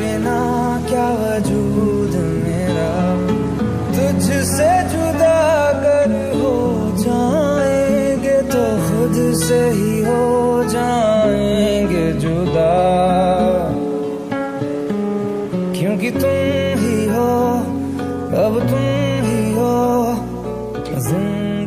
बिना क्या वजूद मेरा? तुझसे जुदा कर हो जाएँगे तो खुद से ही हो जाएँगे जुदा। क्योंकि तुम ही हो, अब तुम ही हो, ज़िंदगी